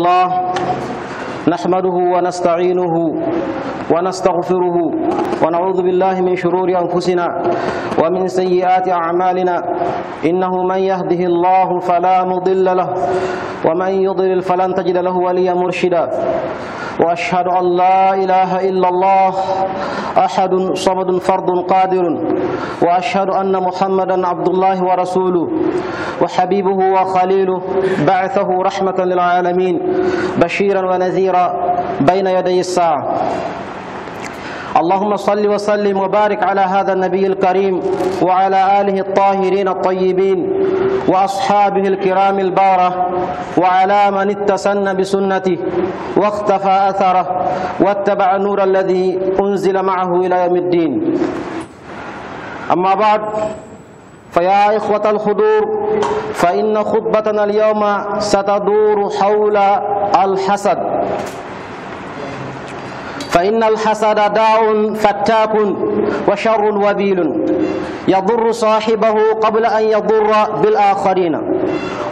الله نحمده ونستعينه ونستغفره ونعوذ بالله من شرور أنفسنا ومن سيئات أعمالنا. إنه من يهده الله فلا مضل له ومن يضلل فلن تجد له وليا مرشدا. وأشهد أن لا إله إلا الله أحد صمد فرد قادر وأشهد أن محمدا عبد الله ورسوله وحبيبه وخليله بعثه رحمة للعالمين بشيرا ونذيرا بين يدي الساعة. اللهم صل وسلم وبارك على هذا النبي الكريم وعلى آله الطاهرين الطيبين وأصحابه الكرام البارة وعلى من اتسن بسنته واختفى أثره واتبع النور الذي أنزل معه إلى يوم الدين. أما بعد فيا إخوة الخضور فإن خطبتنا اليوم ستدور حول الحسد. فإن الحسد داء فتاك وشر وبيل. يضر صاحبه قبل أن يضر بالآخرين.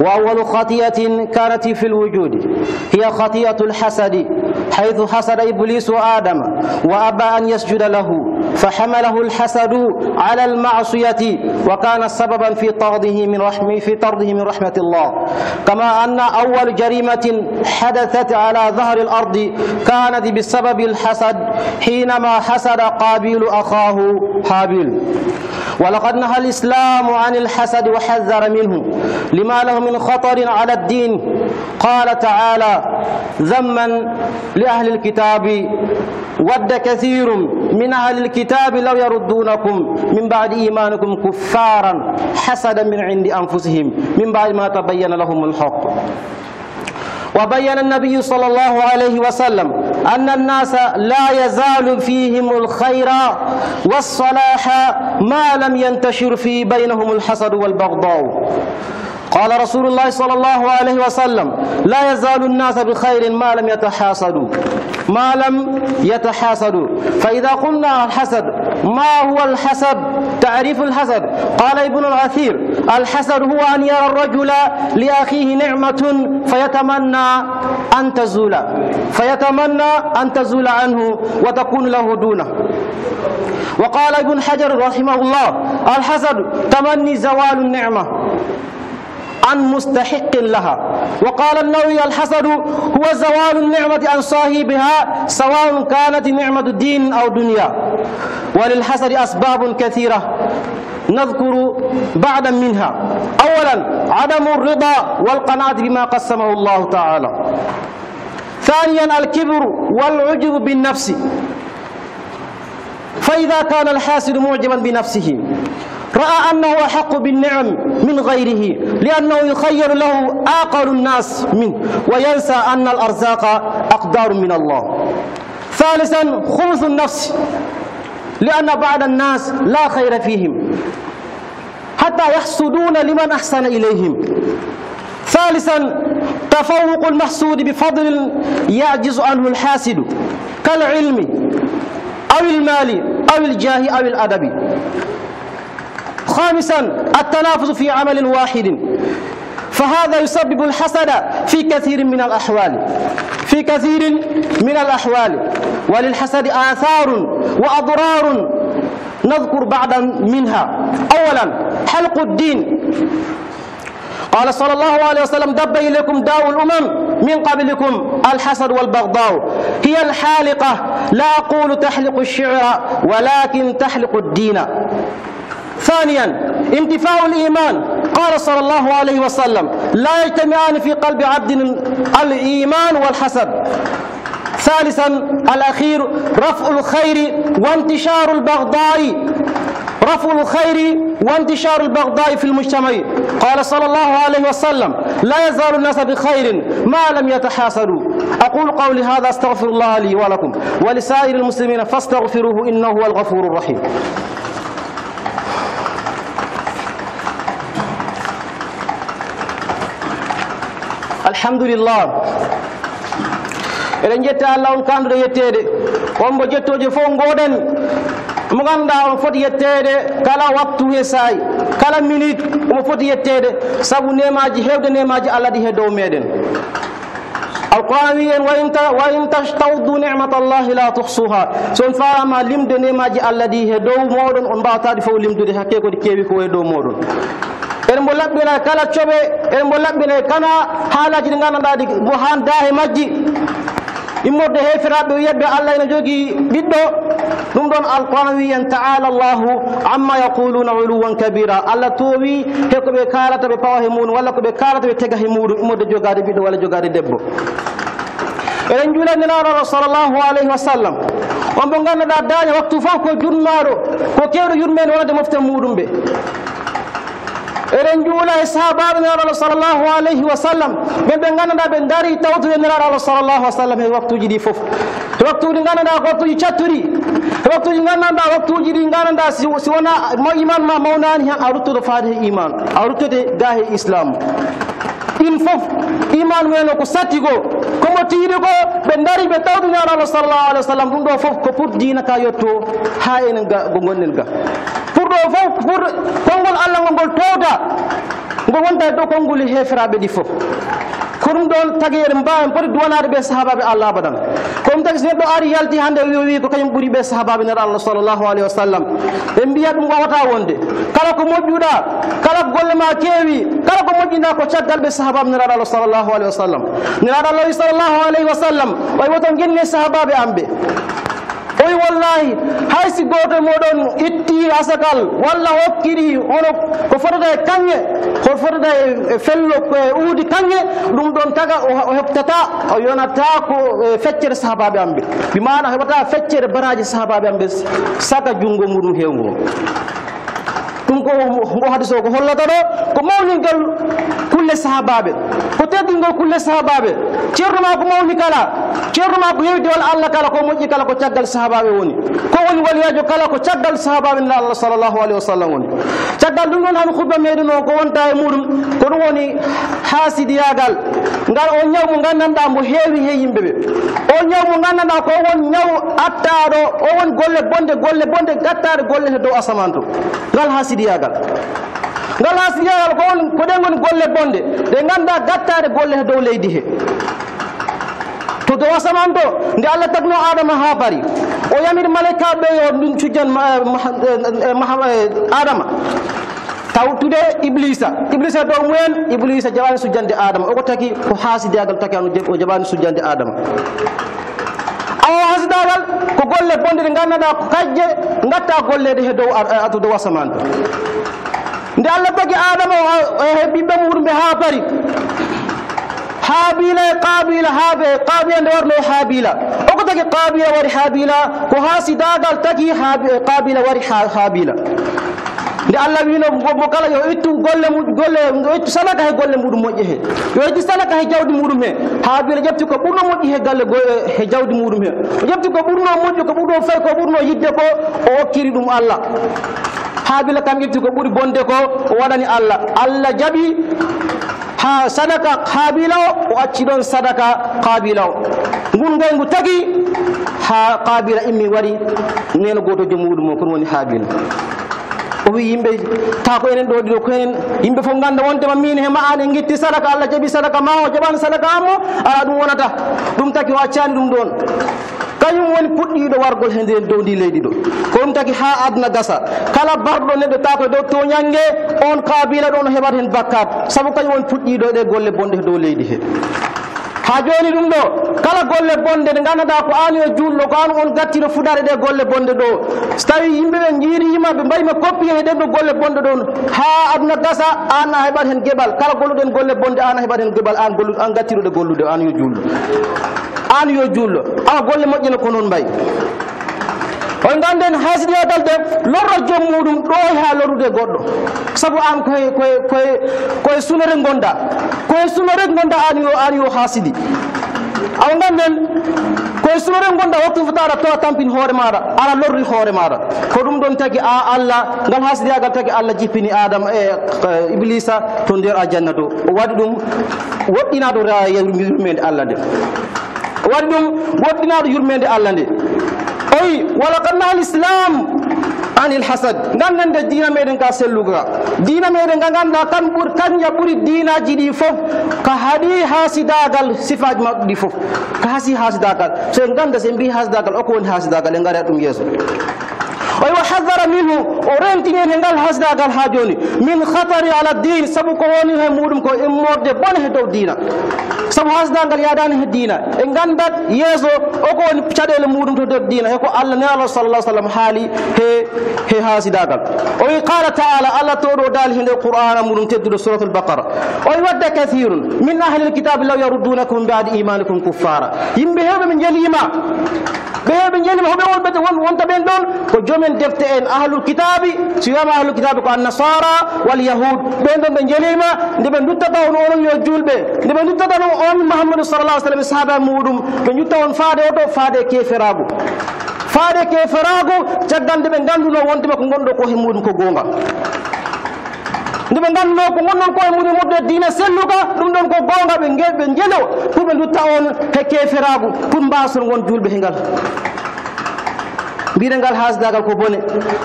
وأول خطيئة كانت في الوجود هي خطيئة الحسد حيث حسد إبليس آدم وأبى أن يسجد له. فحمله الحسد على المعصية وكان سببا في طرده من رحمه في طرده من رحمة الله. كما أن أول جريمة حدثت على ظهر الأرض كانت بسبب الحسد حينما حسد قابيل أخاه هابيل ولقد نهى الإسلام عن الحسد وحذر منه لما له من خطر على الدين. قال تعالى ذما لأهل الكتاب ود كثير من أهل الكتاب لو يردونكم من بعد إيمانكم كفارا حسدا من عند أنفسهم. من بعد ما تبين لهم الحق. وبين النبي صلى الله عليه وسلم أن الناس لا يزال فيهم الخير والصلاح ما لم ينتشر في بينهم الحسد والبغضاء. قال رسول الله صلى الله عليه وسلم لا يزال الناس بخير ما لم يتحاسدوا. ما لم يتحاسدوا. فإذا قلنا الحسد ما هو الحسد؟ تعريف الحسد. قال ابن الأثير الحسد هو أن يرى الرجل لأخيه نعمة فيتمنى أن تزول فيتمنى أن تزول عنه وتكون له دونه. وقال ابن حجر رحمه الله الحسد تمني زوال النعمة. عن مستحق لها. وقال النووي الحسد هو زوال النعمة عن صاحبها سواء كانت نعمة دين أو دنيا. وللحسد أسباب كثيرة نذكر بعدا منها. أولا عدم الرضا والقناعة بما قسمه الله تعالى. ثانيا الكبر والعجب بالنفس. فإذا كان الحاسد معجبا بنفسه رأى أنه أحق بالنعم من غيره لأنه يخير له آقل الناس منه وينسى أن الأرزاق أقدار من الله. ثالثا خبث النفس لأن بعض الناس لا خير فيهم حتى يحسدون لمن أحسن إليهم. ثالثا تفوق المحسود بفضل يعجز عنه الحاسد كالعلم أو المال أو الجاه أو الأدب. خامسا التنافس في عمل واحد. فهذا يسبب الحسد في كثير من الأحوال. في كثير من الأحوال. وللحسد آثار وأضرار نذكر بعضا منها. أولا حلق الدين. قال صلى الله عليه وسلم دب إليكم داء الأمم من قبلكم الحسد والبغضاء. هي الحالقة لا أقول تحلق الشعر ولكن تحلق الدين. ثانيا انتفاء الإيمان. قال صلى الله عليه وسلم لا يجتمعان في قلب عبد الإيمان والحسد. ثالثا الأخير رفع الخير وانتشار البغضاء. رفع الخير وانتشار البغضاء في المجتمع. قال صلى الله عليه وسلم لا يزال الناس بخير ما لم يتحاسدوا. أقول قولي هذا أستغفر الله لي ولكم ولسائر المسلمين فاستغفروه إنه هو الغفور الرحيم. alhamdulillah. Eɗen jetta allah on kanduɗo yettede. On mo jettoje fof goɗen mo ganduɗa on foti yettede. Kala wattu he saayi kala minute omo foti yettede. Saabu nemaji hewde nemaji allah ɗi he dow meɗen. Alquran wi en wa in tastawdu nicmata allahi la tuhsuha. Son farama limde nemaji allah ɗi he dow moɗon on mbawataɗi fof limdude hakke kodi kewi ko e dow moɗon. eɗen mbo laɓɓina kala coɓe eɗen mbo laɓɓina kana haalaji ɗi gandanɗaɗi mo han dahe majji. Immorde hefiraɓe yebbe allah ene jogii ɓiɗɗo. Ɗum ɗon alquran wi en taala llahu amma yaquluna uluwan kabira allah towi he ko ɓe kalata ɓe pawa he muɗum walla ko ɓe kalata ɓe tega he muɗum immorde jogade ɓiɗɗo walla jogade debbo. Eɗen julandinaraɗo sallllahu alayhi wa sallam on ɓe ganduɗa daña waktu fof ko jurmaɗo ko kewɗo yurmede wonade mofte muɗum ɓe. eɗen juula e sahabaɓe neraɗo allah sallllahu alayhi wa sallam. Ɓen ɓe gandanɗa ɓe daari tawtude neraɗo allah sallllahu a sallam e waktuji ɗi foof e waktuji gandanɗa ko waktuji catturi e waktuji gandanɗa waktuji ɗi gandanɗa si wona iman ma mawnani hen a ruttude faade he iman a ruttude ga he islamu ɗin fof iman mumen ko satti ko komo tiiɗi ko ɓe daari ɓe tawɗini ala allah sallllahu alih wa sallam. Ɗum ɗo fof ko pour dina ka yetto ha enen ga go gonɗen ga. Ɗo fof konngol allah ngol ngol towda ngol wonta e dow konngol heferaɓe ɗi fof ko ɗum ɗon tagere mbawen poti duwanade ɓe sahabaɓe allah abadan ko ɗum tagi so neɗɗo ari yalti hande wi wi ko kañum ɓuuri ɓe sahabaɓe neɗo allah sallllahu alayhi wa sallam ɓe mbiya ɗum wawata wonde kala ko moƴƴuɗa kala ko golle ma keewi kala ko moƴƴina ko caggal ɓe sahabaɓe neraɗo allah sallllahu alayhi wa sallam neraɗo allah wi sallllahu alayhi wa sallam way woton guinne sahabaɓe am ɓe o wi si goto moɗon itti asakal walla hokkiri ono ko fotata e kanŋe ko fotata e fello e uudi kanŋe ɗum ɗon taga o heɓtata o yonata ko feccere sahabaɓe am ɓe mbimana heɓata feccere baraji sahabaɓe am ɓe saka junngo muɗum hewgo ɗum ko ngo hadis o ko hollata ɗo ko mawningal kulle sahabaɓe ko teddingol kulle sahabaɓe ceerno ma ko mawni kala ceerno ma ko heewde wala allah kala ko moƴƴi kala ko caggal sahabaɓe woni. Ko woni waliyajo kala ko caggal sahabaɓe nela allah sallllahu alayhi wa sallam woni. Caggal ɗum ɗon han hubba meɗen o ko wonta e muɗum ko ɗum woni haasidiyagal. Ngal o ñaw mo gandanɗa mo heewi he yimɓe ɓe o ñaw mo gandanɗa ko won ñaw attaɗo o won golle bonde golle bonde gattaɗe golle he dow asaman to. Ngal haasidiyagal. Ngal haasidiyagal ko won ko ɗen goni golle bonde. Ɗe ganduɗa gattaɗe golle he dow leydi he. to dowa saman to nde allah tagno adama ha paari o yamir malaika ɓe yo ɗum cujjan eh, eh, eh, adama. Tawtude iblisa. Iblisa dow mumen iblisa jaɓani sujjande adama. Oko taki ko haasidagal taki an o jaɓani sujjande adama. Awo haasidagal ko golle bonde ɗe gandanɗa ko kajje gatta gollede he dow to dow asaman to nde allah tagi adama e ɓiɓɓe muɗum ɓe ha paari e qabila habe qabila nde warno habila oko tagi qabila wari habila ko hasidagal tagi qabila wari habila nde allah wino mo kala yo ittu golle golle yo ittu sadaka he golle muɗum moƴƴe he yo itti sadaka he jawdi muɗum he habila ƴefti ko ɓurno moƴƴi he galle he jawdi muɗum he o ƴefti ko ɓurno moƴƴi ko ɓurno fay ko ɓurno yidde ko o okkiri ɗum allah habila kam ƴefti ko ɓuri bonde ko o waɗani allah allah jaɓi ha sadaka kabila o o acci ɗon sadaka kabila o ngun ngayngu tagi ha kabila immi wari neno goto joom muɗum o kon woni habila o wi yimɓe ta ko enen ɗo ɗiɗo ko enen. Yimɓe fof ganda wondema min he ma an en guitti sadaka allah jaɓi sadaka ma o jaɓani sadaka ammo ala ɗum wonata. Ɗum taki o accani ɗum ɗon. Kañum woni puɗɗiɗo wargol he nden dow ndi leydi ɗo. Ko ɗum ha aduna gasa kala barɗo neɗɗo tako dow toñangue on kabila ɗon o hen bakkat saabu kañum woni puɗɗiɗo ɗe golle bonde dow leydi he ha joni ɗum ɗo kala golle bonde nde ganduɗa ko an yo julɗo ko an on gattino fuɗare ɗe golle bonde ɗo so tawi yimɓeɓe jiirima ɓe mbayima coppi he ɗen ɗo golle bonde ɗon ha aduna gasa an a heɓat hen gueɓal kala golluɗen golle bonde an a heɓat hen gueɓal an gollu an gattiɗo ɗe gollude an yo julɗo an yo julɗo awa golle moƴƴene ko noon mbayi on ganden hasdiyadal de lorro joom muɗum ɗo ha lorrude goɗɗo. Saabu an koye koye koye koye sunore gonɗa koye sunore gonɗa an yo an yo hasidi awa ganden koye sunore gonɗa waktu fota aɗa towa tampin hoore maɗa aɗa lorri hoore maɗa. Ko ɗum ɗon tagi a allah ngal hasidiyagal tagi allah jippini adama e, e iblisa to nder a to o waɗi ɗum woɗɗinaɗo ra yurmede allah nde. O waɗi ɗum woɗɗinaɗo yurmede allah nde. Wala kad naha l'islam anil hasad ganden de dina meɗen ka selluga dina meɗen nga ganduɗa kan ɓuri kanja ɓuri dinaji ɗi fof ka haɗi hasidagal sifaji maɓɓe ɗi fof ka hasi hasidagal so en ganda so en mbi أيوة ويحذر منه. ورنتي من هنال هزنا قال هاديوني من خطر على الدين. سبو كوني هاي مولم كو امور دي بون هدو دينا. سبو هزنا قال يا دان هدينا انغان بات يزو. أوكو إن بشاد المولم تو دو دينا. يكو الله نيال صلى الله عليه وسلم حالي هي هي هاسي دا قال. وي قال تعالى الله تورو دال هند القرآن مولم تدو سورة البقرة. وي ود كثير. من أهل الكتاب لو يردونكم بعد إيمانكم كفارا. يمبهب من جليما. بهب من جليما. هو بيقول بدون وانت بين دون وجومين ɓen defte en ahlul kitabi so wiyama ahlul kitabi ko annasara wal yahud ɓen ɗon ɓe jelima nde ɓe duttata on onon yo julɓe nde ɓe duttata on on mahamadou sallallah sallam e sahaba muɗum ɓe jutta on faade oto faade keferagu faade keferagu caggal nde ɓe ganduno wondema ko gonɗo ko he muɗum ko gonga nde ɓe ganduno ko gonɗon koye muɗum wodde dina selluka ɗum ɗon ko gonga ɓe ɓe jelo pour ɓe dutta on he keferagu pour mbason won julɓe he ngal بين قال هذا دعال كوبونه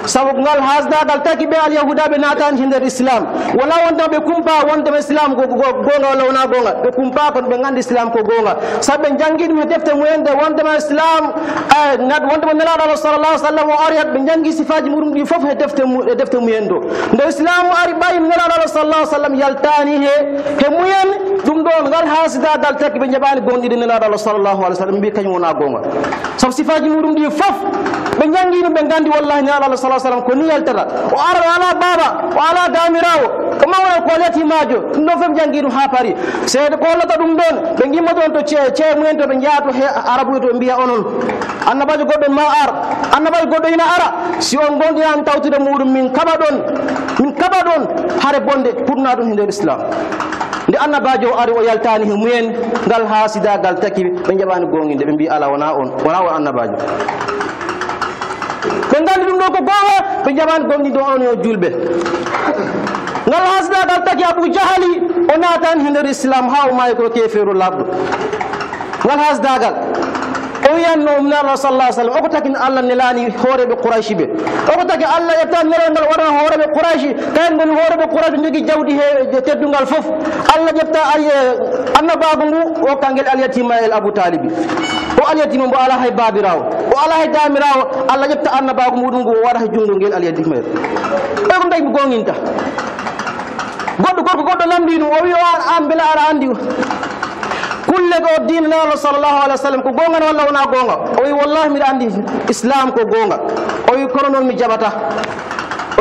سو قال هذا دعال تكي بيا اليهودا بناتان هند الإسلام ولا وندا بكم با وندا الإسلام كو كو بونا ولا ونا بونا بكم با كن بعند الإسلام كو بونا سب بنجانجين متفت مين دا وندا الإسلام نات وندا من الله الله صلى الله عليه وسلم وأريد بنجانجي سفاج مورم يفف هتفت هتفت مين دو الإسلام أريد باي من الله الله صلى الله عليه وسلم يلتاني هي ɗum ɗon ngal hasdagal taki ɓe jaɓani gonɗiɗe nelaɗo allah sallllahu alih w sallam mbi kañum wona gonga. Sabu sifaji muɗum ɗi foof ɓe janngino ɓe nganndi wallahi ne ala sa sallam ko ni yaltata o ara ala baaba o ala damirawo o mawna ko yatimajo ɗum ɗon fof janngii ɗum haa pari. Seeɗa ko hollata ɗum ɗon ɓe gimma ɗon to cee mumen to ɓe njaato he arabuyo to mbiya onon. Annabajo ma ar annabajo goɗɗo ina ara. Si on gonɗinan tawtude muɗum min kaɓa ɗon min kaɓa ɗon hare bonde purna ɗum nder islam nde annabajo o ari o yaltani he mumen ngal haasidagal taki ɓe jaɓani gonguinde ɓe mbi ala wona on. Wona on annabajo ɓe gandi ɗum ɗo ko gonga ɓe jaɓani gonɗiɗo on yo julɓe ngal hasdagal taki abou jahali o natani he nder islam ha o mayi ko keferu labɗo ngal hasdagal o wiyanno umne allah sallah sallam oko taki allah nelani hooreɓe qouraychi ɓe oko taki allah ƴetta nelal ngal waɗana hooreɓe qouraychi kayen goni hooreɓe qouraychi jogui jawdi he teddungal foof allah ƴetta annabago ngu o kangel alyatima el abou talibi o alyatima mbo ala hay babirawo o ala hay damirawo allah ƴetta annabago muɗum ngu o waɗa he jungo ngel alyatima el ɓe ko daymi gonginta goɗɗo gorko goɗɗo lamdi ɗum o wi o an beela aɗa andi kulle ko dina nalo sallllahu alih wa sallam ko gonga walla wona gonga o wi wallahi mbiɗa andi islam ko gonga o wi kono noon mi jaɓata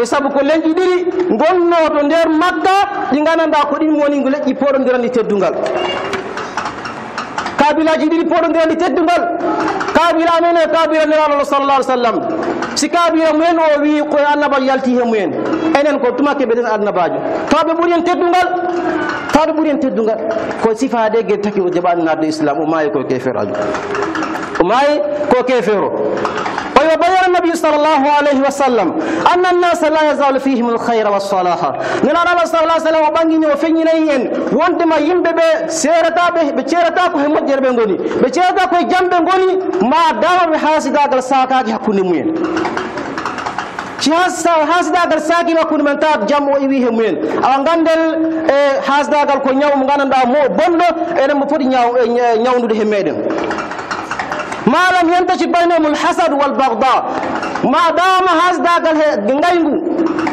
o sabu ko leƴƴi ɗiɗi gonno to nder makka ɗi gandanɗa ko ɗin woni leƴƴi poɗodirandi teddungal kabilaji ɗiɗi poɗodirandi teddungal kabila amen e kabila nelaɗo sallallah alih sallam sikaadu ye mumen o wi koye annabajo yalti he mumen enen ko tuma keɓe ten annabajo tawɓe ɓuuri en teddungal tawɓe ɓuuri en teddungal. Ko sifade ge taki o jaɓani nadde islam o maayi koye kefeero aju o maayi ko kefeero النبي صلى الله عليه وسلم أن الناس لا يزال فيهم الخير والصلاح نلا رأى صلى الله عليه وسلم وبنين وفيني نين وانت ما يمبي بسيرتا بسيرتا كوه مجر بنغوني بسيرتا كوه جم بنغوني ما دعوا بحاسي داقل ساكا جي حكوني مين Chiasa hasda gal saki ma kun menta jamu iwi hemuin. Angandel hasda gal konyau mungkin dah mau bondo, ada mampu nyau nyau nudi hemedem. Malam yang tercipta ini mulhasad wal bagda. ma dama hasdagal he ngaygu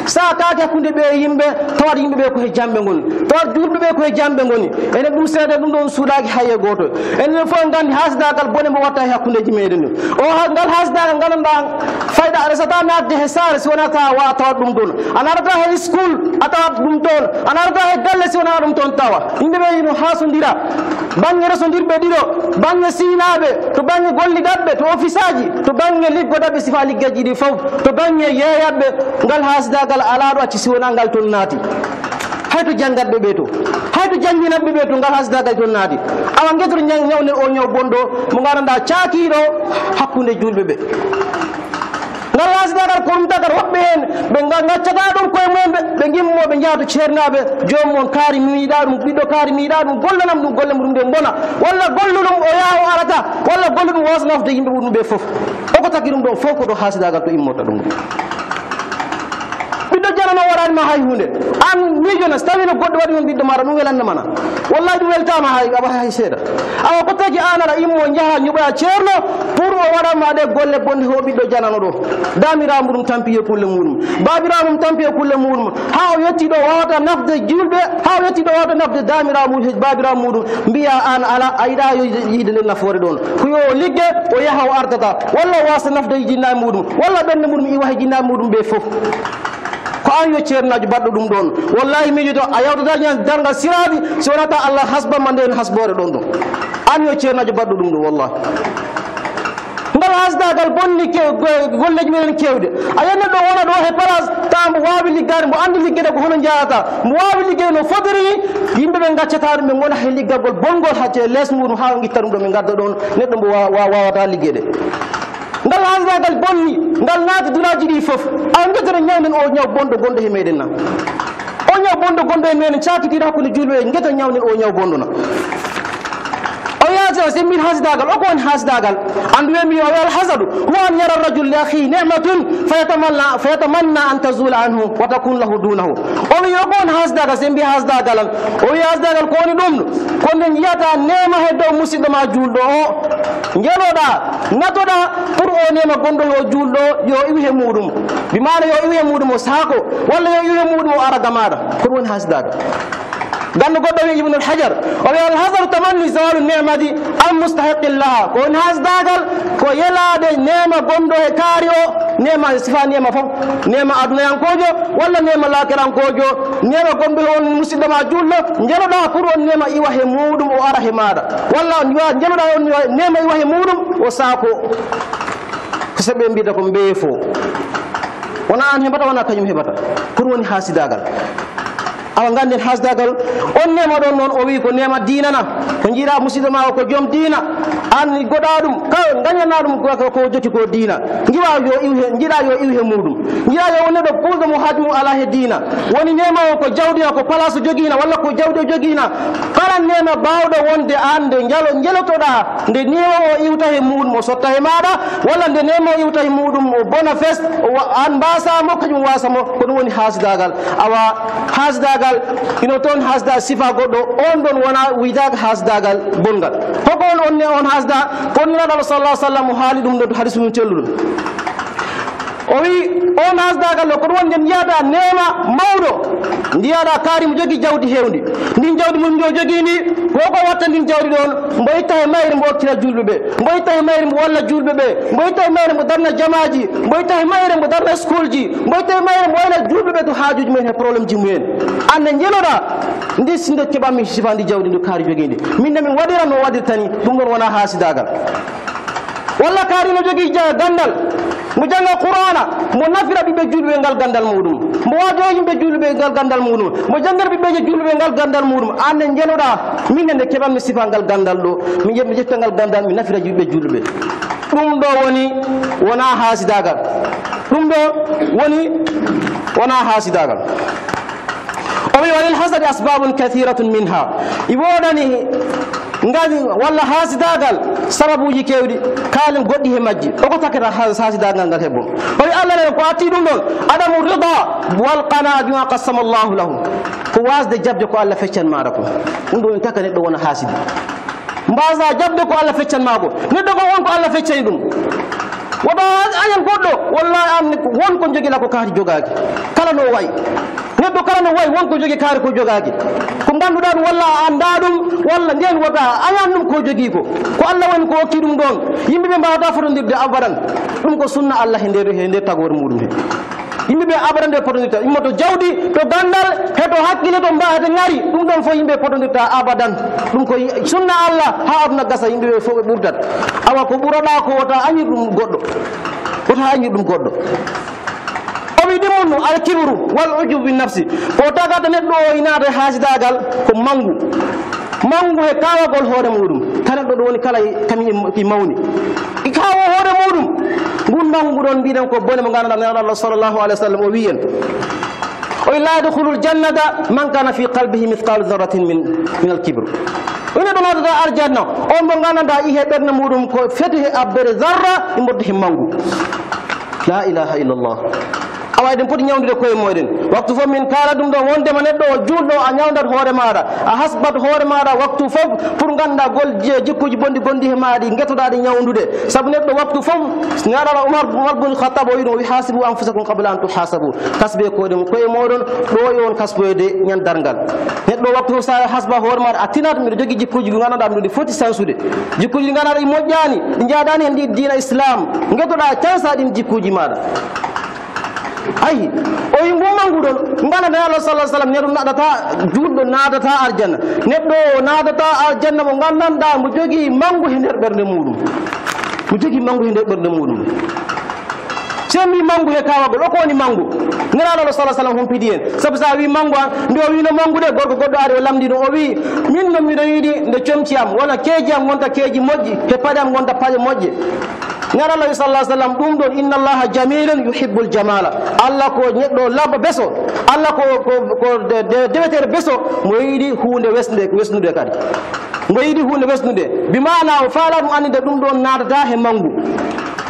sa kake hakkude ɓe yimɓe tawat yimɓe ɓe koye jamɓe goni tawat julɓe ɓe koye jamɓe goni ene ɗum seeda ɗum ɗon suuɗaki haye goto enen fof en gandi hasdagal bone mo watta e hakkudeji meɗen ni o ngal hasdagal gandanɗa fayda aɗa satami adde he saare si wona ka wa tawat ɗum ɗon ana arata he school a tawat ɗum toon ana arata he galle si wona ɗum toon tawa yimɓeɓe no hasodira banggue resodirɓe ɗiɗo bange sinaɓe to bange golliɗaɓɓe to office aji to bange liggoɗaɓe sifa liggaji ɗi fof to bange yeeyaɓɓe ngal hasdagal alaɗo acci siwona ngal toon naati hayto janngatɓe ɓe to hayto jannginaɓɓe ɓe to ngal hasdagal toon naati awa guetor ñawne o ñaw bonɗo mo garanɗa caakiɗo hakkude julɓe ɓe tagat woɓɓe hen ɓe gaccata ɗum koye mumen ɓe ɓe gimmo ɓe jaato ceernaɓe kaari mi yiɗa ɗum ɓiɗɗo kaari mi yiɗa ɗum gollanam ɗum golle mo ɗum nde bona walla golluɗum o yaha o arata walla gollu ɗum wasnafde yimɓe ɓurɗum ɓe foof oko taki ɗum ɗon fof ko ɗo hasdagal to immorta ɗum ɓiɗɗo janano wara welanima hay hunde an miijona so tawi no goɗɗo waɗi on ɓiɗɗo maɗa ɗum welannamana wallahi ɗum weltama hay aɓa hay seeɗa awa ko tagi an aɗa immo jaaha ñuɓoya ceerno pour o waɗanma ɗe golle bonde ho ɓiɗɗo janano ɗo damiramu ɗum tampi e kulle muɗum babiramu tampi e kulle muɗum ha o yetti ɗo wawata nafde julɓe ha o yetti ɗo wawata nafde damiramu babiramu muɗum mbiya an ala a yiɗa yiide nden nafoore ɗon ko yo o ligge o yaha o ardata walla o wasa nafde jinnaɓe muɗum walla ɓernde muɗum iwa he jinnaɓe muɗum ɓe foof ko an yo ceernajo baɗɗo ɗum ɗon wallahi miijoto a yawtata ñan dargal siraɓi so wonata allah hasbama nden hasbore ɗon ɗon an yo ceernajo baɗɗo ɗum ɗo wallahi. Ngal hasdagal bonni eh, golleji meɗen kewɗe. A yiyatno ɗo wona ɗo he place ta mbo wawi liggade mbo andi liggede ko hono jeyata mbo wawi liggey no fodiri. Yimɓe ɓe gaccata ɗum ɓe gona he liggalgol bongol hacce less muɗum ha guitta ɗum ɗo ɓe gadda ɗon. Neɗɗo mbo wawata liggede. Ngal hasdagal bonni ngal naati dunaji ɗi foof an guetere ñawden o ñaw bonɗo gonɗo he meɗen na o ñaw bonɗo gonɗo he meɗen cakitiɗa hakkude julɓe gueta ñawden o ñaw bonɗona أساس من هذا دعال أو كون هذا دعال أنبيه ميوه الحزد هو أن يرى الرجل لأخي نعمة فيتمنى فيتمنى أن تزول عنه وتكون له دونه. أو يكون هذا دعال سمي هذا دعال أو هذا دعال كون دون كون يأتى نعمة هدو مسجد ما جلده يلو دا نتو دا فر أو نعمة كون دو جلده يو يه مودم. بمعنى يو يه مودم ساقو ولا يو يه مودم أرجع مار. كون هذا دعال ganno goɗɗo wi ibnul hajar o wi alhasaru tamanni zawalu nemadi an mustahiqin laha ko woni hasdagal ko yelade nema gonɗo e kaari o nema sifa nema fof nema adunayankojo walla nema lakirankojo nema gonɗo he on musidɗo ma julɗo jeloɗa pour on nema iwa he muɗum o ara he maɗa walla jeloɗa on nema iwa he muɗum o saako ko seɓe mbiyata ko mbeefo wona an heɓata wona kañum heɓata pour woni hasidagal awa ganden hasdagal on nema ɗon noon o wi ko nema dinana ko jiiɗa musidɗo ma o ko joom dina an goɗa ɗum ka gañana ɗum ko joti ko dina jiwa yo iwhe jiiɗa yo iwhe muɗum jiiɗa yo neɗɗo ɓurɗo mo haaju mum ala he dina woni nema o ko jawdina, ko place joguina walla ko jawdi o joguina kala nema bawɗo wonde an nde jalo jelotoɗa nde nema o iwta he muɗum o sotta he maɗa walla nde nema o iwta he muɗum o bona fes an mbasamo kañum wasamo ko ɗum woni hasdagal awa hasdagal ino toon hasda sifa goɗɗo on ɗon wona widaga hasdagal bongal hoko on on ne sallah sallam o haali ɗum ɗo hadis mum owi o nasdagal o koɗum wonde jiyaɗa nema mawɗo jiyaɗa kaarimu jogui jawdi hewndi ndin jawdi mum jo jogi ni koko watta ndin jawdi don mboy tay mayri mbo hokkina julɓeɓe mboy tay mayri mbo walla julɓeɓe mboy tay mayri mbo darna jamaaji mboy tay mayri mbo darna school ji mboyi taw mayri mbo wayna julɓeɓe to haajuji men he problem ji mumen anne jeloɗa ndi sinde keɓami sifa ndi jawdi ndi kaari jogui ndi minne min waɗiran no waɗirta dum ɗum ɗon wona haasidagal walla kaari no jogi jogui gandal mo janga qur'ana mo nafira ɓiɓɓe julɓe ngal gandal muɗum mo wajo yimɓe julɓe ngal gandal muɗum mo jangira ɓiɓɓeje julɓe ngal gandal muɗum anne jeloɗa min nde keɓanmi sifa ngal gandal ɗo mi mi ƴetta ngal gandal mi nafira ɓiɓɓe julɓe ɗum ɗo woni wona hasidagal ɗum ɗo woni wona hasidagal o wi walil hasadi asbabun kathiratun minha i woɗani ngani walla hasidagal sababuji kewɗi kaalen goɗɗi he majji. Oko takata hasidagal ngal heɓon o wi allah nene ko atti ɗum ɗon. Adamu rida walqana bima qassama llahu lahu ko wasde jabde ko allah feccan maɗa ko. Ɗum ɗo en taka neɗɗo wona haasidi mbasa jabde ko allah feccan ma ko neɗɗo ko wonko allah feccani ɗum. Woɗo añan goɗɗo wallahi an wonko joguila ko kaati jogaki kala no wayi neɗɗo kala no wayi wonko jogui kaari ko jogaki ko ganduɗa ɗum walla a anda ɗum walla añan ɗum ko jogui ko ko allah woni ko hokki ɗum ɗon. Yimɓeɓe mbawata fotodirde abadan. Ɗum ko sunna allah he nder he nder tagore muɗum he. Yimɓeɓe abadan nde potodirta imma to jawdi to gandal heto hakkille to mba heto ngari ɗum ɗon fof yimɓe potodirta abadan. Ɗum ko sunna allah ha aduna gasa yimɓeɓe fof ɓe ɓurdat. Awa ko ɓuroɗa ko wota añir ɗum goɗɗo. Wota añir ɗum goɗɗo neɗɗo o inata haasidagal ko mangu mangu e kawagol hoore muɗum ta neɗɗo ɗo woni kala kami ki mawni i kawo hoore muɗum ngun mangu ɗon mbiɗen ko bone mo ganduɗa neɗɗo allah sallllahu alih wa sallam o wi en o wi la yadkhulu ljannata man kana fi qalbihi mithqalu darratin min min alkibru ine ɗo nodata arjanna on mo gandanɗa i he ɓerde muɗum ko feti he abbere zarra i mbodde he mangu la ilaha awa eɗen poti ñawdude koye moɗen waktu fof min kala ɗum ɗo wondema neɗɗo o juulɗo a ñawdat hoore maɗa a hasbat hoore maɗa waktu fof pour ganduɗa gol jikkuji bonɗi gonɗi he maɗi guetoɗaɗi ñawdude saabu neɗɗo waktu fof gaɗaɗa umar umar bun khatab o wi ɗum o wi hasibu anfusakum qabla an tuhasabu kasbe koɗe koye moɗon ɗo e on kasboyde ñandargal neɗɗo waktu fof sa hasba hoore maɗa a mbiɗa jogui jikkuji ɗi ganduɗa ɗum ɗi foti sansude jikkuji ɗi ganduɗa ɗi jaadani dina islam. Guetoɗa cansa ɗin jikkuji maɗa ayi oyi gumma nguɗon mbalane allah salah sallam neɗo naɗata julɗo nadata arjanna neɗɗo o nadata arjanna mo gandanɗa mo jogui mangu he nder ɓerde muɗum. Mo jogui mangu e he nder ɓerde muɗum. Sen mbi mangu he kawagol o ko woni mangu neraɗo allah salah sallam humpidi hen. Saabu sa wi mangu an nde o wino mangu de gorko goɗɗo ari o lamdi ɗum o wi. Min noon miɗo yiiɗi nde comciyam wona keeji am gonta keeji moƴƴi he paɗe am gonta paɗe moƴƴe. نرى الله صلى الله عليه وسلم دوم دون إن الله جميل يحب الجمال الله كو نيدو لاب بيسو الله كو كو كو ديفيتير بيسو مويدي هوند ويسندي ويسندي كاد مويدي هوند ويسندي بما أنا فالام اني دوم دون نادا هيمانغو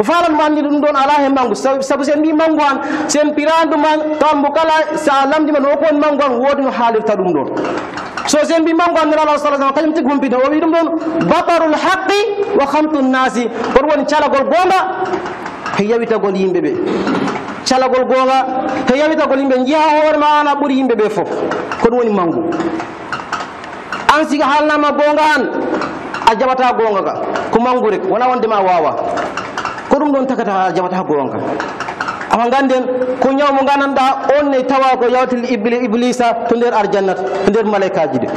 فالام اني دوم دون على هيمانغو سب سين بي مانغوان سين بيراندو مان تامبو كلا سالام دي مانوكون مانغوان وودو حالير تا دوم دون so sen mbi mangu an nelalah sa sallam kañum tigi humpita o batarul haqi wa hamtu nnasi koɗum woni calagol gonga he yawitagol yimɓe ɓe calagol gonga he yawitagol yimɓe jiha hoore ma an a ɓuuri yimɓe ɓe foof ko ɗum woni mangu an siga haalnama gonga an a gonga ka ko mangu rek. Wona wondema wawa. Ko ɗum ɗon tagata a jaɓata gonga ama ganden ko ñaw mo gandanɗa on ne tawa ko yawtil ibli iblisa to nder arjannat to nder malaikaji ɗi.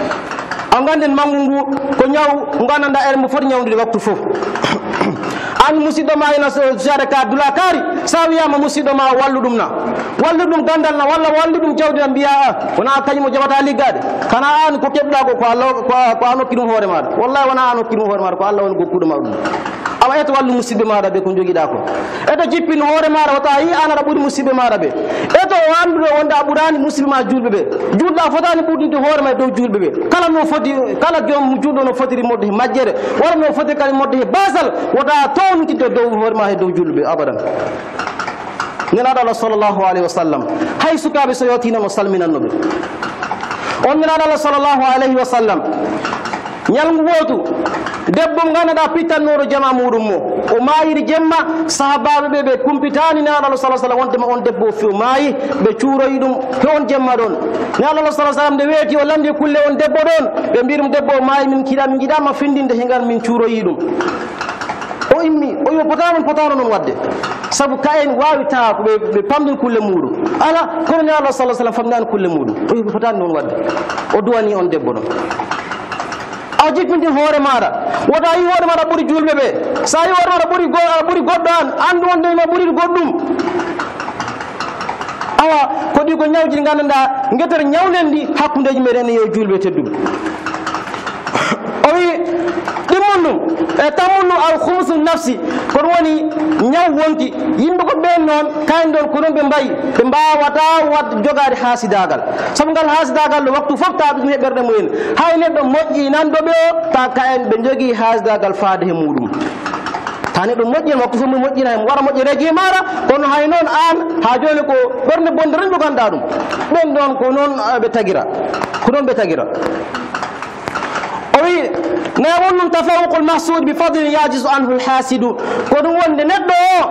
Ama ganden mangu ngu ko ñaw gandanɗa ere mo foti ñawdude waktu foof. An musidɗo ma ena saare ka dula kaari sa wiyama musidɗo ma wallu ɗum na. Wallu ɗum gandal na walla wallu ɗum jawdi na mbiya a wona kañum o jaɓata liggade. Kana an ko keɓɗa ko ko allah ko an hokki ɗum hoore maɗa. Wallahi wona an hokki ɗum hoore maɗa ko allah woni gokkuɗo ma ɗum awa eto wallu musidɓe maɗa ɓe ko joguiɗa ko eto jippin hoore maɗa wata yi an aɗa ɓuuri musidɓe maɗa ɓe eto anduɗo wonde a ɓuurani musidɓe ma julɓe ɓe julɗo a fotani ɓurdinde hoore ma e dow julɓe ɓe kala no foti kala joom julɗo no fotiri modde he majjere walla no fotiri kadi modde he basal wota townitidde dow hoore ma he dow julɓe ɓe abadan nenaɗo allah sallllahu alayhi wa sallam hay sukaɓe so yewtinan o salminannoɓe on nenaɗo allah sallllahu alayhi wa sallam ñalngu wotu debbo mo ganduɗa pittannoro jama muɗum mo o mayiri jemma sahabaɓe ɓe ɓe kumpitani ne alalo sa sallam wondema on debbo o fi o maayi ɓe cuuroyi ɗum he on jemma ɗon ne alalo sa sallam nde weeti o lamdi kulle on debbo ɗon ɓe mbi ɗum debbo o maayi min kiɗa min jiɗama findinde hengal min cuuroyi ɗum o immi o wi potano potano noon wadde. Saabu ka en wawi tawa ko ɓe pamdin kulle muɗum ala kono ne alaa sa sallam famdani kulle muɗum o wi potani noon wadde. O duwani on debbo ɗon a jippindin hoore maɗa woto a yi hoore maɗa ɓuuri julɓe ɓe. Sa yi hoore maɗa ɓuuri aɗa ɓuuri goɗɗo an andu on ndema ɓuuri goɗɗum. Awa ko ɗi ko ñawji ɗi gandanɗa guetere ñawlen ndi hakkudeji meɗen yo julɓe tedduɓe ɗimmon ɗum e tammon ɗum aw humsu nafsi kono woni ñaw wonki yimɓe ko ɓen noon kayen ɗon ko noon ɓe mbayi ɓe mbawata wad jogade hasidagal saabu ngal hasidagal ɗo waktu foof ta ɗum e ɓerɗe mumen. Hay neɗɗo moƴƴi nanɗoɓe o ta kayen ɓe jogui hasidagal faade he muɗum. Ta neɗɗo moƴƴen waktu fof mi moƴƴina hen wara moƴƴe regi maɗa kono hay noon an ha joni ko ɓerde bonde tan joganɗa ɗum. Ɓen ɗon ko noon ɓe taguira ko noon ɓe wi ma wonnum tafarruqu lmahsud bi fadlin yajisu anhu lhasidu ko ɗum wonde neɗɗo o?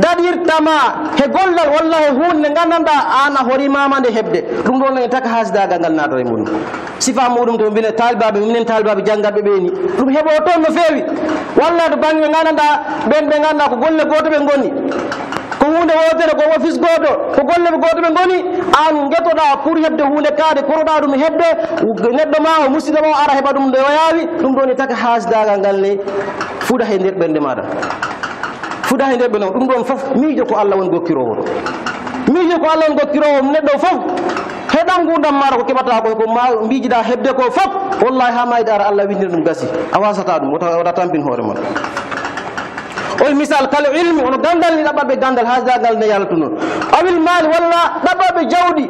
Daɗirtama he gollal walla he hunde gandanɗa an a horimama nde heɓde. Ɗum ɗon en taka hasidagal ngal natore muɗum sifa muɗum to mbine talibaɓe minen talibaɓe janggatɓe ɓeni ɗum heeɓo toon no fewi. Walla to banggue ɓe gandanɗa ɓen ɓe gandanɗa ko golle goto ɓe gonni hunde wotere ko office goto ko golle goto ɓe goni an guetoɗa pour hebde hunde kaade koroɗa ɗum hebde neɗɗo ma o musidɗo ma o ara heɓa ɗum nde o yaawi ɗum ɗoni taka hasdagal ngal ne fuɗa he nder ɓernde maɗa fuɗa he nder ɓernde ma ɗum ɗon foof miijo ko allah woni gokkirowo ɗo miijo ko allah woni gokkirowo neɗɗo foof heɗan gurdam maɗa ko keɓata ko ko ma mbijiɗa heɓde ko foof wallahi ha mayde ara allah windina ɗum gasi. A wasata ɗum wota tampin hoore ma ni ɗaɓɓaɓe gandal ha jagal nde yalatu noon awil mali walla ɗaɓɓaɓe jawɗi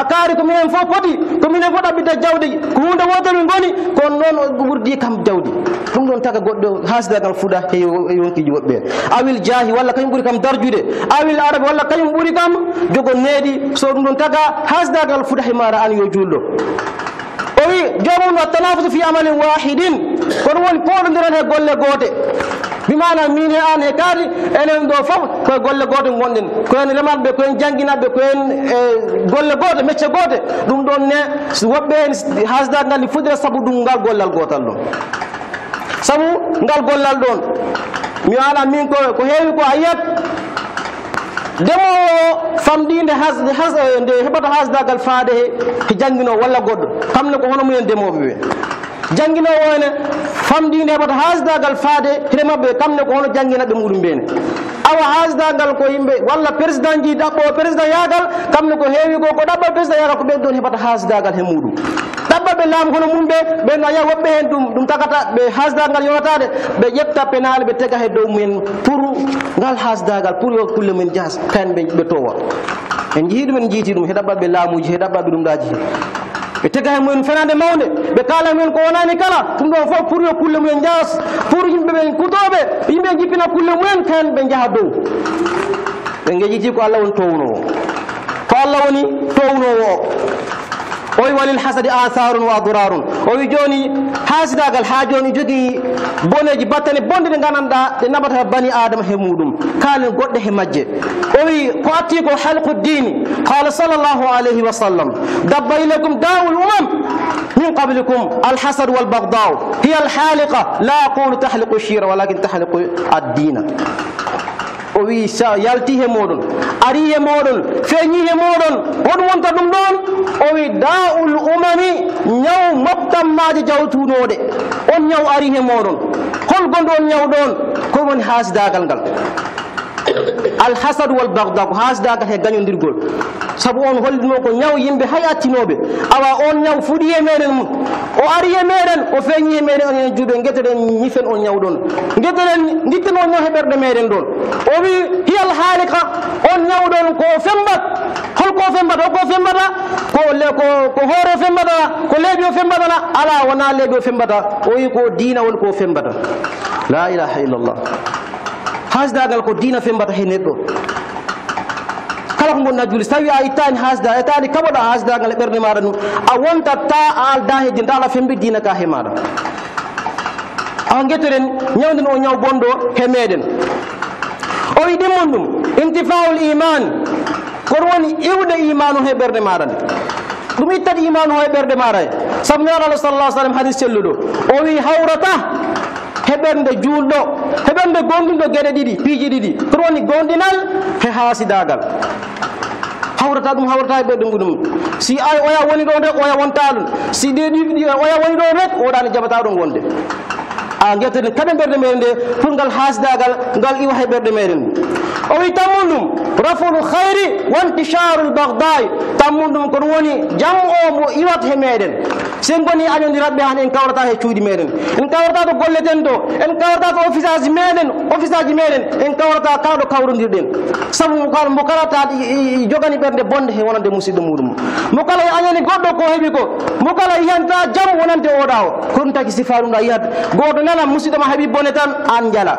a kaari ko minen fof poti ko minen fof ɗaɓɓita jawdi ko hunde wotere min goni kono noon ɓurdi kam jawdi ɗum ɗon taga goɗɗo hasdagal fuɗa e yonkiji woɓɓe awil jaahi walla kañum ɓuuri kam darjude awil arabe walla kañum ɓuuri kam jogo neeɗi so ɗum ɗon taga hasdagal fuɗa he maɗa an yo julɗo o wi jomum wa tanafusu fi amalin wahidin kono woni poɗodiran he golle goote bimana min e an he kaari enen ɗo fof koye golle goote gonɗen koyen rematɓe koyen jangguinaɓe koyen e golle goote mecce goote ɗum ɗon ne woɓɓe en hasdade ngalli fudira saabu ɗum ngal gollal gotal ɗon saabu ngal gollal ɗon mi ala min ko ko heewi ko a yiyat. Ndemowo famɗinde e, nde heɓata hasdagal faade he ko jangguinowo walla goɗɗo. Kamne ko hono mumen ndemoɓe ɓe. Jangguinowo ene famɗinde heɓata hasdagal faade hire maɓɓe kamne ko hono jangguina ɗum ɗum mbene. Awa hasdagal ko yimɓe walla président ji ɗaɓɓo président yagal kamne ko heewi ko ko ɗaɓɓal président yagal ko ɓen ɗon heɓata hasdagal he muɗum. Ɗaɓɓa ɓe laamu hono mum ɓe ɓen a yiya woɓɓe hen ɗum ɗum tagata ɓe hasdagal yonatade ɓe ƴetta penale ɓe tega he dow mumen pour ngal hasdagal pour yo kulle men jaas kaen ɓe towa en jihi ɗum en jiiti ɗum he ɗaɓɓaɓe laamuji he ɗaɓɓaɓe ɗum ɗaji he ɓe tega he mumen fenade mawde kala mumen ko wonani kala. Ɗum ɗon fof pour yo kulle mumen jahas pour yimɓe ɓen kutoɓe yimɓe jippina kulle mumen kayen ɓe jaaha dow ɓe gejiti ko allah woni townowo ko allah woni townowo o o wi walil hasadi atharun wa durarun o wi joni hasidagal ha joni jogui boneji battane bonde ɗe gandanɗa ɗe naɓata bani adama he muɗum kalen goɗɗe he majje. O wi ko atti ko halqu dini qala sallllahu alayhi wa sallam. Dabba ilaykum dawu l umam min qablikum alhasad walbagdau hiya alhaliqa la aqulu tahliqu shira walakin tahliqu addina o wi sa yalti he moɗon ari he moɗon feeñi he moɗon hoɗum wonta ɗum ɗon o wi daul umami ñaw moftammaji jawtunoɗe on ñaw ari he moɗon hol gonɗo on ñaw ɗon ko woni haasidagal ngal alhasadu wal bagda ko haasidagal he gañodirgol saabu on hollino ko ñaw yimɓe hay attinoɓe awa on ñaw fuɗi e meɗen mum o ari e meɗen o feeñi e meɗen onen juuɓe gueteɗen ñifen on ñaw ɗon gueteɗen ditten on ñaw he ɓerɗe meɗen ɗon. O wi hiyal haalika on ñaw ɗon ko fembat holko fembata o ko fembata ko ko hoore o fembata ko leeɓi o fembatana ala wona leeɓi o fembata. O wi ko diina woni ko fembata. La ilaha illallah. Hasdagal ko diina fembata he neɗɗo kala ko gonna juuli so tawi a ittani hasda a ittani kaɓoɗa hasdagal e ɓerde maɗa ɗum a wontat ta a alda he dina ala fembi dina ka he maɗa awa guetoɗen ñawden o ñaw bonɗo he o wi ɗimmon intifaul iman. Kono woni iwde imanu he ɓerde maɗa nde ɗum ittat imanu o e ɓerde maɗa he saabu nelaɗo allah sallah sallam hadis celluɗo o wi hawrata heɓernde juulɗo heɓernde gonɗinɗo gonɗinal he haasidagal hawrata ɗum hawrata e ɓerɗe muɗum si ay oya woni rek oya ɗum si ɗeɗi oya woni ɗon rek oɗani jabata ɗon wonde a guetteden kaɓe ɓerɗe meɗen nde pour ngal haasidagal ngal iwa he ɓerɗe meɗen o wi tammum ɗum rafulu hayri wanticharu lbagdai tammum ɗum kono woni jam mo iwat he meɗen sen goni añodiraɓe han en kawrata he cuuɗi meɗen en kawrata to golleten to en kawrata to office aji meɗen office aji meɗen en kawrata kawɗo kawrodirɗen saabu mo kala ta jogani ɓerde bonde he wonande musidɗo muɗum mo kala añani goɗɗo ko heeɓi ko. Mo kala yiyanta jaam wonante oɗa o ko ɗum taki sifa ɗum yiyat goto nana musidɗo ma heeɓi bone tan an jala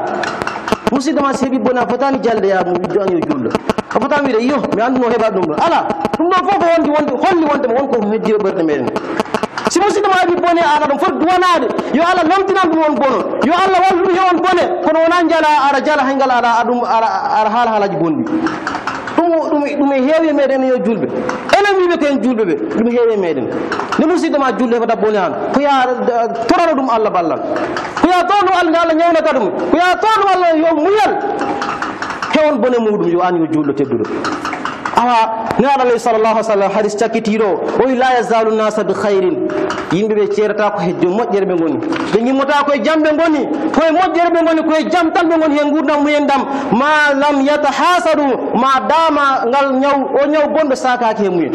musidɗo ma so heeɓi bone a fotani jalde ya an yo julɗo a fotani wiide yo mi anduno heɓat ɗum ɗo ala ɗum ɗon fof ko wondi wonde holli wondema wonko heddi o ɓerde meɗen si musidɗo ma simusidamaji bone aɗa ɗum foti duwanade. Yo allah lomtinan ɗum on bonon yo allah walluɗum he on bone. Kono wona jala aɗa jala haygal aɗa aɗum aɗa haala haalaji bonɗi ɗum ɗum ɗum e heewi e meɗen yo julɓe. Enen wiɓe ko julɓe ɓe ɗum heewi meɗen. Nde musidɗo ma julɗo heɓata bone han ko ya torano ɗum allah ballal. Ko ya tor ɗum allah nde allah ñawnata ɗum. Ko ya tor ɗum allah yo muyal. Hewon bone muɗum yo an yo julɗo tedduɗo. awa nelaɗo alayhi sallllahu sallam hadis cakkitiɗo o wi la yazalu nasa bi hayrin yimɓe ɓe ceerata ko hejjo moƴƴere ɓe goni ɓe gimmota koye jam ɓe goni koye moƴƴere ɓe goni koye jam tan ɓe goni hen gurdam mumen dam ma lam yatahasadu ma dama ngal ñaw o ñaw gonɗo sakaki he mumen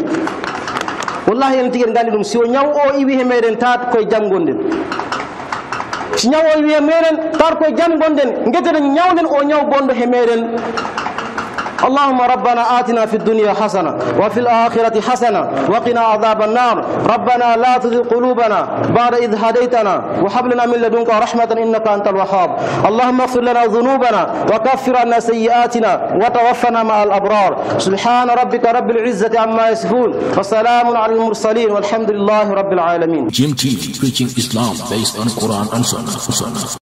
wallahi en tigui en gandi ɗum si o ñaw o iwi he meɗen tat koye jam gonɗen si ñaw o iwi he meɗen tat koye jam gonɗen gueteɗen ñawden o ñaw bonɗo he meɗen اللهم ربنا آتنا في الدنيا حسنة وفي الآخرة حسنة وقنا عذاب النار ربنا لا تزغ قلوبنا بعد إذ هديتنا وهب لنا من لدنك رحمة إنك أنت الوهاب اللهم اغفر لنا ذنوبنا وكفر عنا سيئاتنا وتوفنا مع الأبرار سبحان ربك رب العزة عما يصفون وسلام على المرسلين والحمد لله رب العالمين Jim TV, preaching Islam based on Quran and. Sunnah.